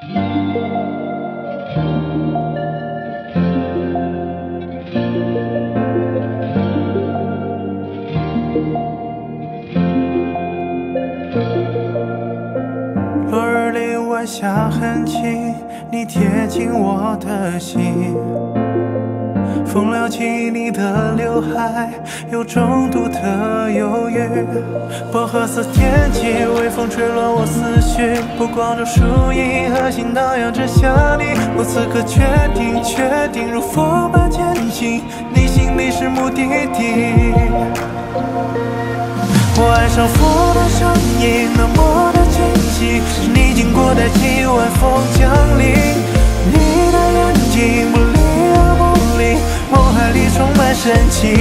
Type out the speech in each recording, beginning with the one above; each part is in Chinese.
落日里晚霞很轻，你贴近我的心。风撩起你的刘海，有种独特忧郁。薄荷色天气，微风吹乱我思绪。波光中树影和心荡漾着想你。我此刻确定，确定如风般前行，你心里是目的地。我爱上风的声音，那么的清晰，是你经过带起晚风降临。深情。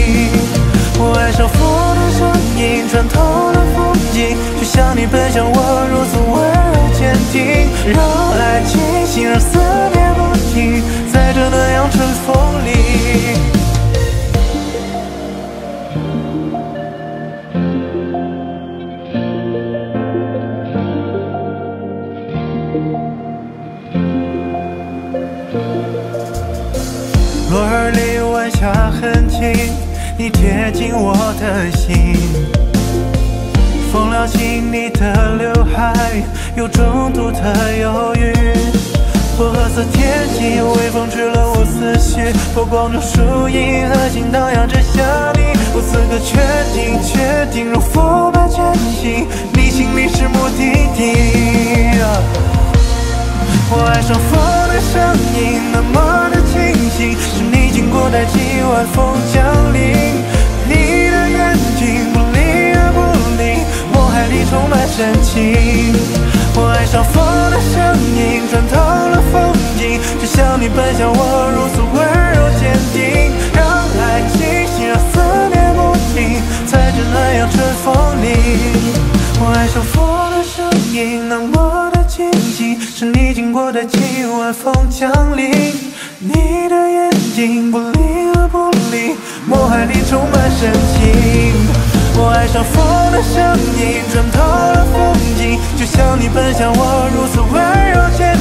我爱上风的声音，穿透了风景，就像你奔向我如此温柔坚定，让爱清醒，让思念不停，在这暖阳春风里。里晚霞很轻，你贴近我的心。风撩起你的刘海，有种独特忧郁。薄荷色天气，微风吹乱我思绪。波光中树影和心荡漾着想你。我此刻确定，确定如风般前行，你心里是目的地。我爱上风的声音，那么，待今晚风降临。你的眼睛不离而不离，梦海里充满深情。我爱上风的声音，穿透了风景，就像你奔向我如此温柔坚定，让爱清醒，让思念不停，在这暖阳春风里。我爱上风的声音，那么的清晰，是你经过的今晚风降临。你的眼睛不离墨，海里充满深情。我爱上风的声音，穿透了风景，就像你奔向我如此温柔坚